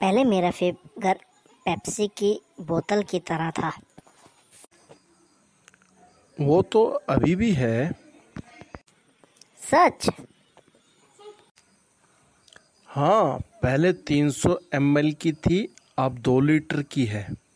पहले मेरा figure Pepsi की बोतल की तरह था। वो तो अभी भी है। सच? हाँ पहले 300 ml की थी अब दो लीटर की है।